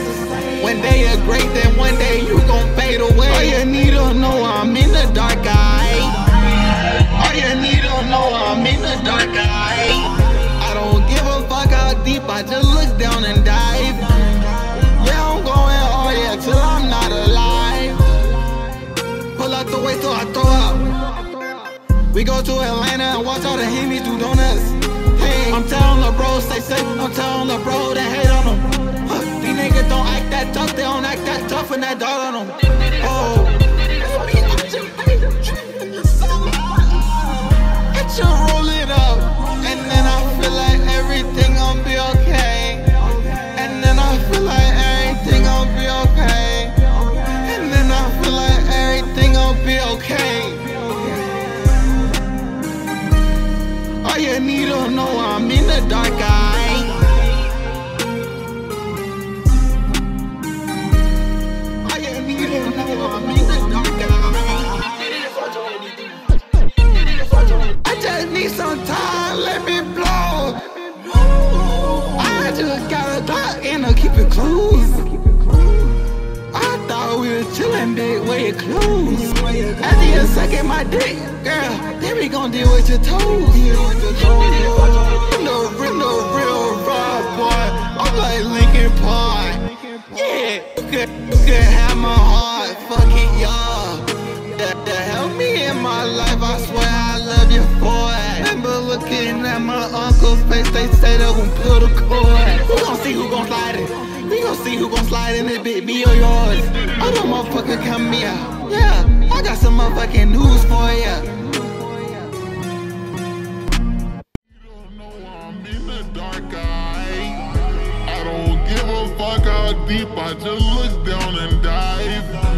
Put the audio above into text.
slave? they you're great, then one day you gon' fade away. All you need to know I'm in the dark eye. All you need to know I'm in the dark eye. I don't give a fuck how deep, I just look down and dive. Yeah, I'm going all yeah till I'm not alive. Pull out the way till I throw up. We go to Atlanta and watch all the Hennies do donuts. Hey, I'm telling the bros, don't that tough and that dog on them. Oh. I just roll it up, and then I feel like everything gon' be okay. And then I feel like everything gon' be okay. And then I feel like everything gon' be okay. All you need to know I'm in the dark eye. Close. I thought we was chillin', big way close. After you sucking my dick, girl, then we gon' deal with your toes. No, real, no real raw boy. I'm like Linkin Park. Yeah, you could have my heart, fuck it, y'all. That, that help me in my life, I swear I love you for it. Remember looking at my uncle's face, they say they gon' pull the cord. Who gon' see motherfucker come me out. Yeah, I got some motherfucking news for ya. I don't give a fuck how deep, I just look down and die.